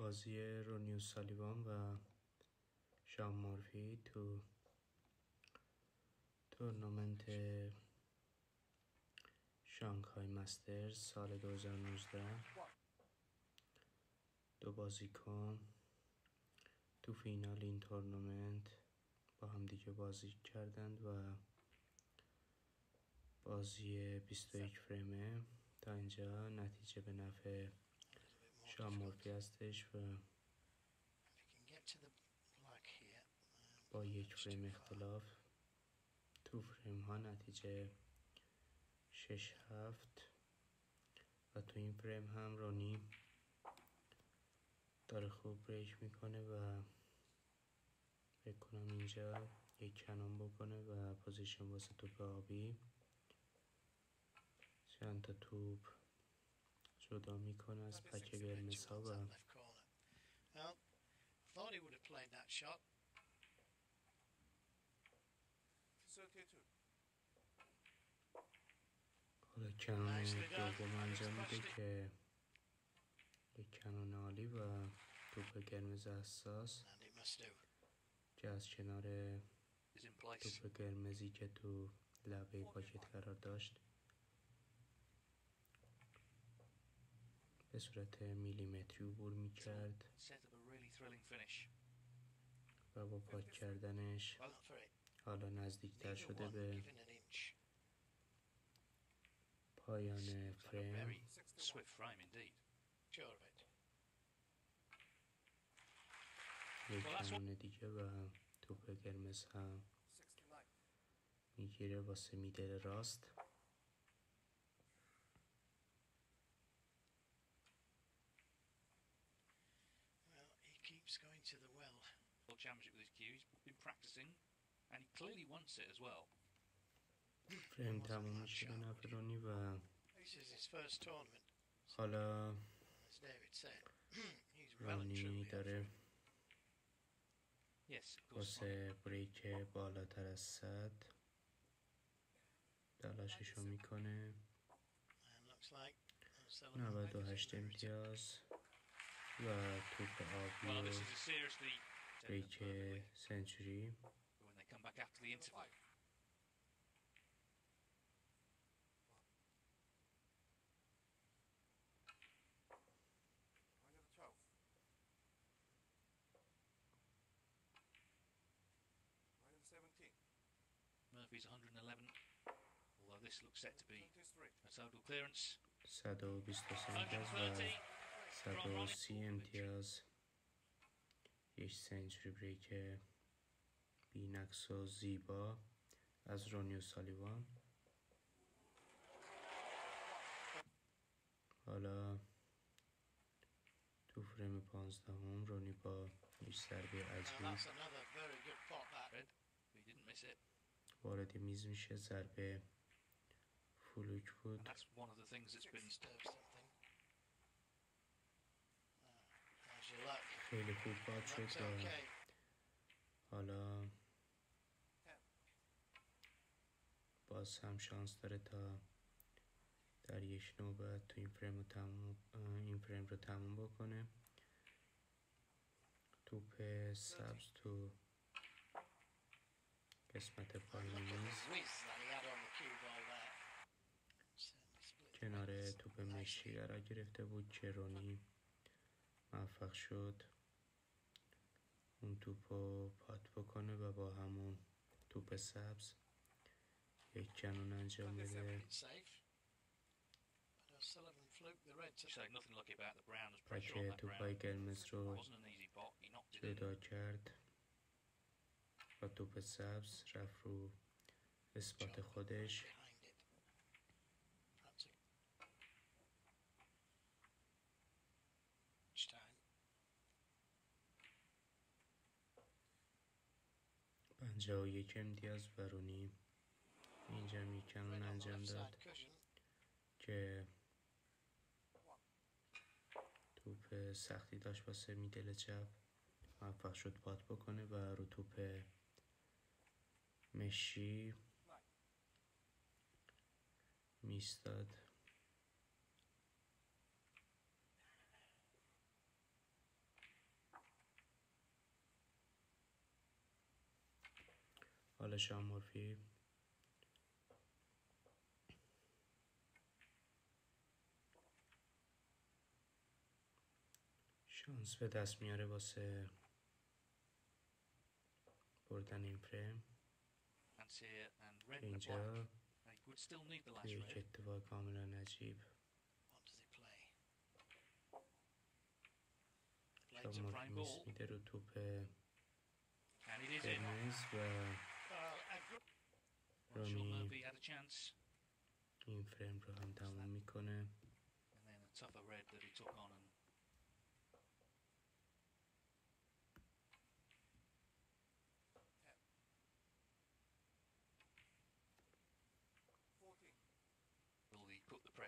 بازی رونیو سالیوان و شام مورفی تو تورنمنت شانگهای مسترز سال 2019 دو بازیکن تو فینال این تورنمنت با هم دیگه بازی کردند و بازی 21 فریمه تا اینجا نتیجه به نفع شان مورفی هستش و با یک فریم اختلاف تو فریم ها نتیجه شش هفت و تو این فریم هم رونی داره خوب break می‌کنه و فکر کنم اینجا یک cannon بکنه و position واسه توپ آبی. چند تا توپ. جدا می‌کنه از پک قرمز ها و حالا کنون دوم انجام میده که یک کنون عالی و توپ قرمز حساس که از کنار توپ قرمزی که تو لبه پاکت قرار داشت به صورت میلیمتری عبور می‌کرد و با پاک کردنش حالا نزدیکتر شده به پایان فریم. یک کانون دیگه و توپ قرمز هم می‌گیره واسه میدل راست keeps going to the well. World Championship with his cue. He's been practicing, and he clearly wants it as well. فریم تموم میشه به نفرانی داره واسه بریک بالاتر از صد دلاشش رو می‌کنه 98 امتیاز و توپ آبی و که سنچری come back after the interval. Murphy's 111, although this looks set to be a total clearance. Sado Vista Santiaz Sado CMTS. Imtiaz century breaker بینکس و زیبا از رونیو سالیوان حالا تو فریم پانزده هم رونی با یک ضربه عجیب وارد میز میشه ضربه فلوک بود. خیلی خوب باید شد حالا باز هم شانس داره تا در یک نوبت تو این فریم رو تموم این فریم رو تموم بکنه توپ سبز تو قسمت پایین کنار توپ. مشی قرار گرفته بود که رونی موفق شد اون توپ رو پات بکنه و با همون توپ سبز یک اونانز انجام اونز آدرسلر تو پای رت سا نتنگ لکی ابا تو پایکن میستر دوارد رو اسپورت خودش. اشتاین بانجو یک ام دیاز ورونی. اینجا جمعی انجام داد. که توپ سختی داشت واسه میدل چپ. موفق شد پات بکنه و رو توپ مشی میستاد. حالا شامورفی شانس به دست میاره واسه بردن این فریم. اینجا یک اتفاق کاملا عجیب. شامور میس میده رو توپ قرمز و رومی این فریم رو هم تمام می‌کنه.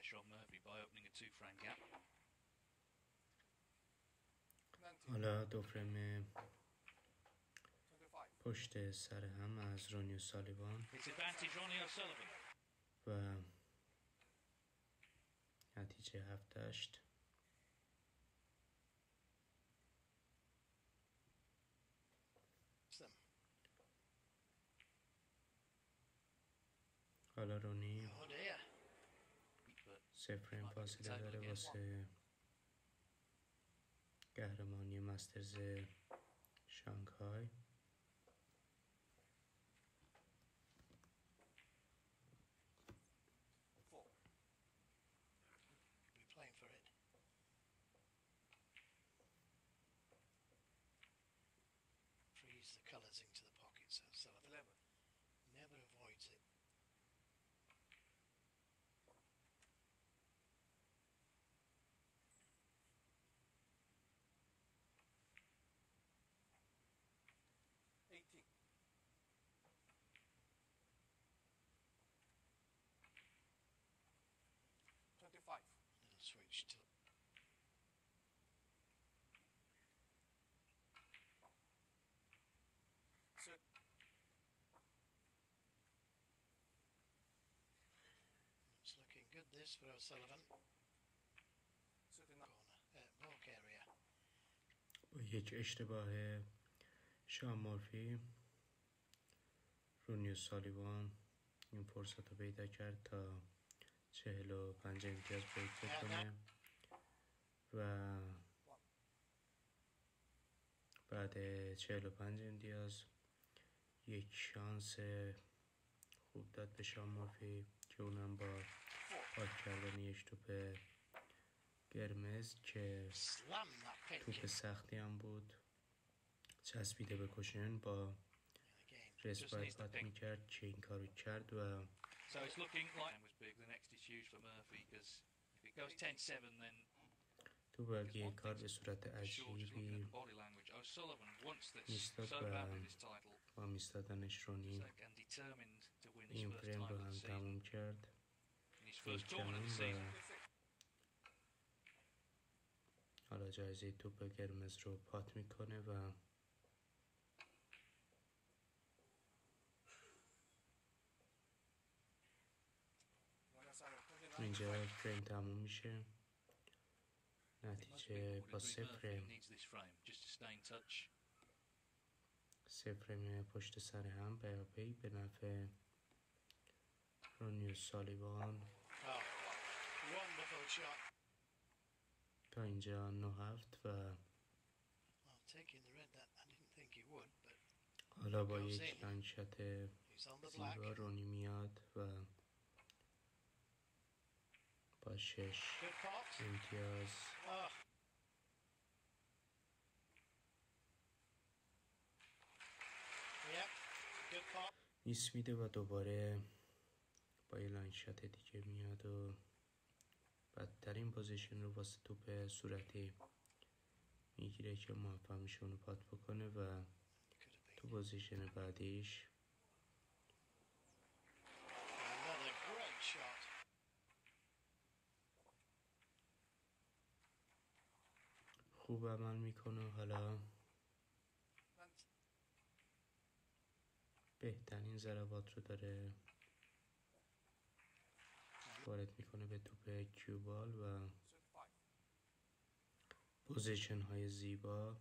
pressure on Murphy by opening a two frame gap. حالا دو فریم پشت سر هم از رونیو سالیوان. و نتیجه هفته اشت حالا رونی سه فریم فاصله داره واسه قهرمانی مسترز شانگهای. switch to Six. It's looking good this for O'Sullivan. Thirty-nine. Corner. Uh, block area. با یک اشتباه شان مورفی رونیو سالیوان این فرصت رو پیدا کرد تا چهل و پنج امتیاز بریک بکنه و بعد چهل و پنج امتیاز یک شانس خوب داد به شان مورفی که اونم با پاک کردن یک توپ قرمز که توپ سختی هم بود چسبیده به کشن با again. رس Just باید needs to پات pick. می‌کرد که این کارو کرد و So it's looking like was big. The next is huge for Murphy because if it goes 10-7, then تو باید یه کار به صورت عجیبی the body language. O'Sullivan wants this Mr. so badly. Brown. This title, با میستادنش رونی He's, like, and determined to win his این فریم title رو هم. تموم کرد In his یک first tournament of the کمون و season. حالا جایزه توپ قرمز رو پات می‌کنه و اینجا فریم تموم میشه. نتیجه با سفر سفر میای پشت سر هم به پی به نفع رونی و سالیوان. تا اینجا نو هفت و حالا با یک لنگ شد زیبا رونی میاد و با شش. امتیاز. miss میده و دوباره با یه long shot دیگه میاد و بدترین position رو واسه توپ صورتی می‌گیره که موفق میشه اونو pot بکنه و تو پوزیشن بعدیش another great shot. خوب عمل می‌کنه حالا بهترین ضربات رو داره وارد می‌کنه به توپ کیوبال و. پوزیشن های زیبا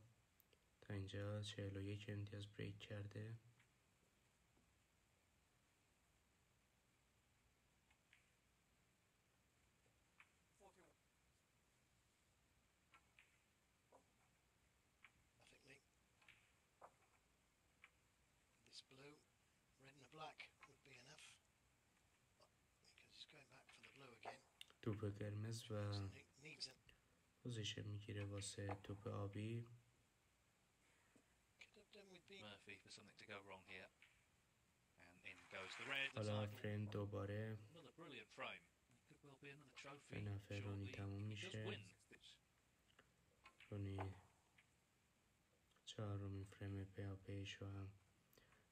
تا اینجا 41 امتیاز بریک کرده That's blue. Red and a black would be enough. Because he's going back for the blue again. توپ قرمز و پوزیشن می‌گیره واسه توپ آبی. حالا فریم دوباره. به نفع رونی تموم میشه. رونی چهار رومی فریم پی آپیش و هم.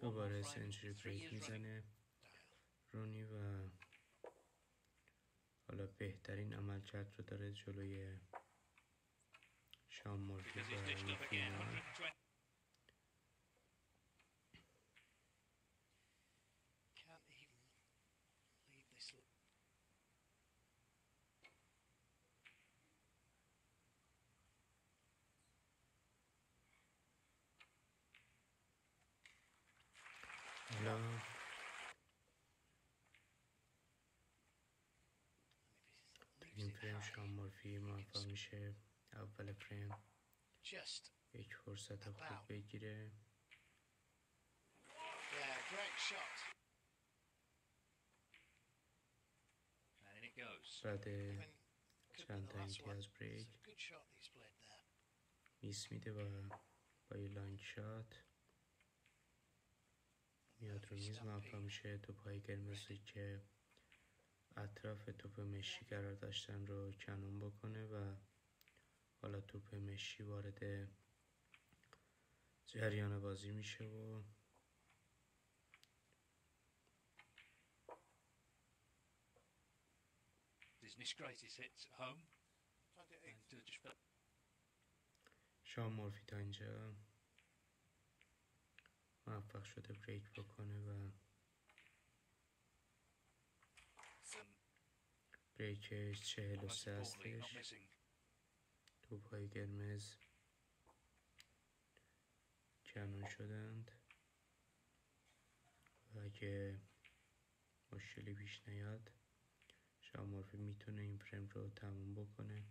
دوباره. سنچری بریک. می‌زنه. رونی و حالا بهترین عملکرد رو داره جلوی شام مورفی Because و he's ditched این up again. فینال 120. Can't even leave this. l- حالا Leaves این it فریم high. شام مورفی موفق میشه. اول فریم یک فرصت خوب بگیره. بعد چند تا It's بریک. میس میده و با یه لانگ شات. میاد رو میز. موفق میشه. توپ های قرمزی که اطراف توپ مشی قرار داشتن رو کنون بکنه و حالا توپ مشی وارد جریان بازی میشه و His greatest hits at home. 28. And just felt شام مورفی تا اینجا موفق شده بریک بکنه و some بریکش چهل و سه هستش. توپ های قرمز شدند و اگه مشکلی پیش نیاد شام مورفی می‌تونه این فریم رو تموم بکنه.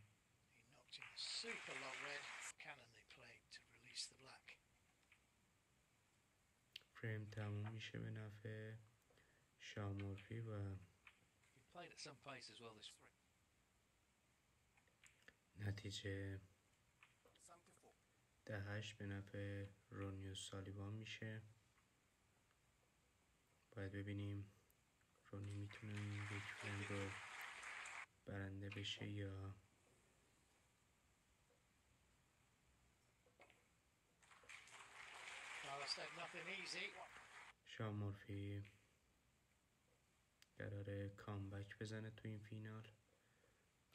فریم تموم میشه به نفع شام مورفی و played at some pace as well this نتیجه 74. ده هشت به نفع رونیو سالیوان میشه باید ببینیم رونی می‌تونه این یک رو برنده بشه یا Well, قراره کامبک بزنه تو این فینال.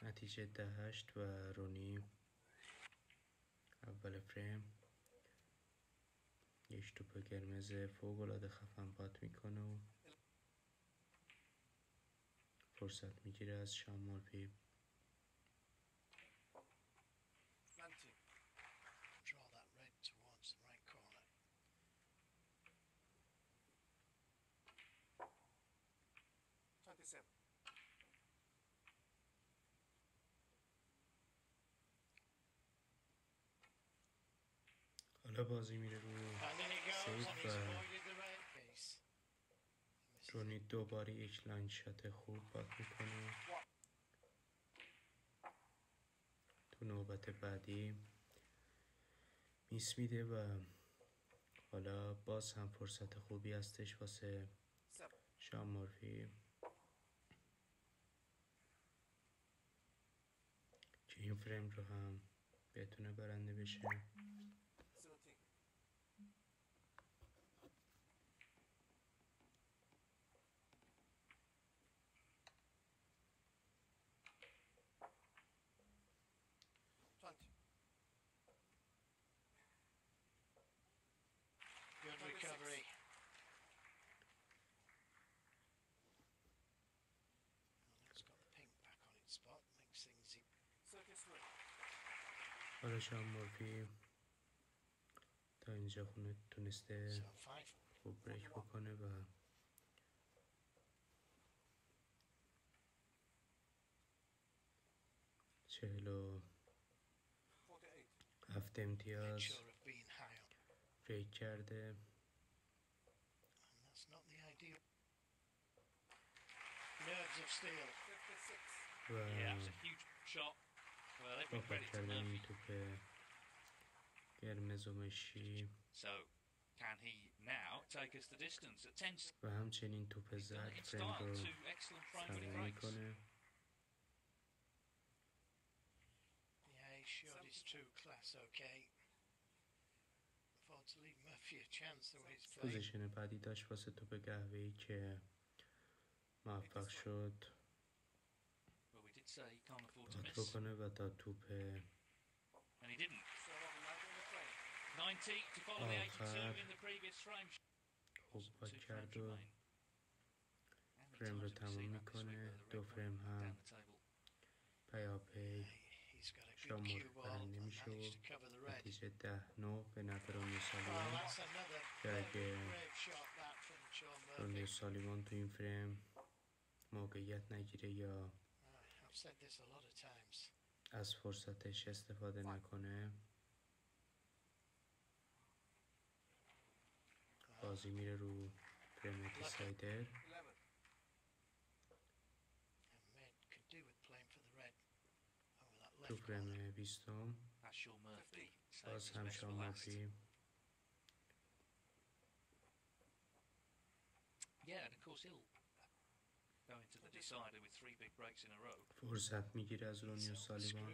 نتیجه ده هشت و رونی اول فریم. یک توپ قرمز فوق العاده خفن پات می‌کنه و فرصت می‌گیره از شام مورفی 19. Draw that red towards the right corner. Twenty-seven. حالا بازی میره رو And in it goes, Save, and he's uh, the red piece. Misses it. رونی دوباره یک لانگ شات خوب پات می‌کنه تو نوبت بعدی میس میده و حالا باز هم فرصت خوبی هستش واسه. شام مورفی که این فریم رو هم بتونه برنده بشه حالا شام مورفی تا اینجا خونه تونسته. خوب بریک بکنه و چهل و 48. هفت امتیاز. بریک کرده And that's not the ideal. Nerves of steel. 56. و Shot. کردن این Murphy. توپ قرمز و مشی So, can he now take us the distance at 10 و همچنین توپ in فریم. رو breaks. می‌کنه showed his true class, okay. Thought to leave Murphy a chance the way he's playing. پوزیشن بعدی داشت واسه توپ قهوه‌ای که موفق شد Say he can't afford to miss. بکنه و تا توپ And he didn't. So over 90 in the frame. 90 to follow the 82 آخر in the previous frame. خوب Two پات frames کرد و فریم رو week می‌کنه دو فریم هم? پیاپی He's got a شام good cue مورد ball برنده and میشه و. نتیجه ده نو به رونی Well, سالیوان که اگه Murphy. سالیوان تو این فریم موقعیت نگیره یا از فرصتش استفاده نکنه. بازی میره رو جمعیت سایدر. تو فرمه بیستم. باز هم شام مرفی Yeah, and of course he'll فرصت می‌گیره از رومی و سالیوان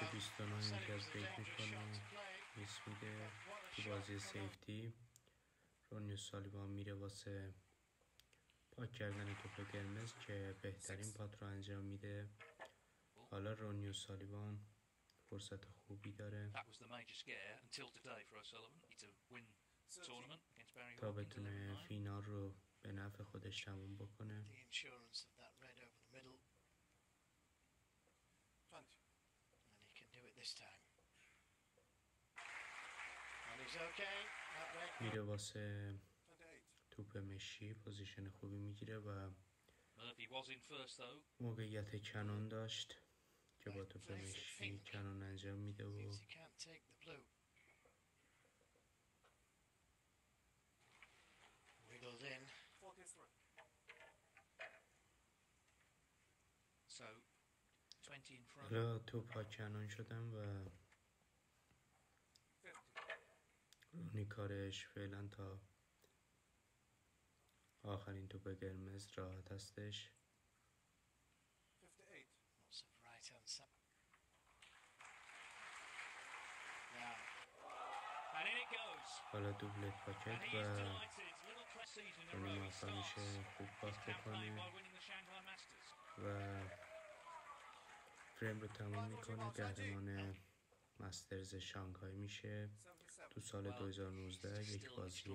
به بیستان های اینجا سیف می‌کنم میده تو بازی سیفتی رونیو و سالیوان میره واسه پاک کردن تو پا گرمز که بهترین پاک را انجام میده. حالا رونی اوسالیوان فرصت خوبی داره. تا بتونه فینال رو به نفع خودش تموم بکنه. میره واسه توپ مشکی position خوبی می‌گیره و موقعیت کنون داشت که با توپ مشی کنون انجام میده و را تو پاکنون شدم و میکارش فعلا تا آخرین توپ قرمز را دستش حالا دوبلت پاکت و خیلی ماسا میشه خوب پاس بکنه و فریم رو تمام می‌کنه قهرمان مسترز شانگهای میشه. تو سال 2019 یک بازی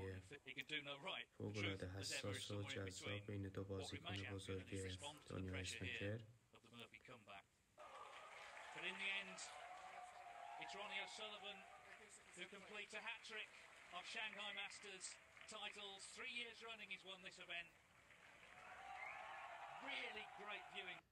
بگلاده حساس و جزا بین دو بازی کنه بزرگ دنیا اسنکر Really great viewing.